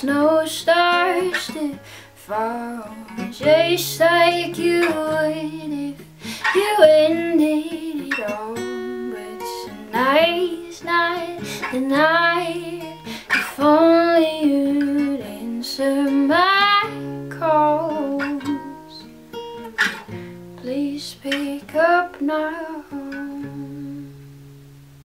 Snow starts to fall. Just like you would if you ended it all. But tonight's not the night. If only you'd answer my calls. Please pick up now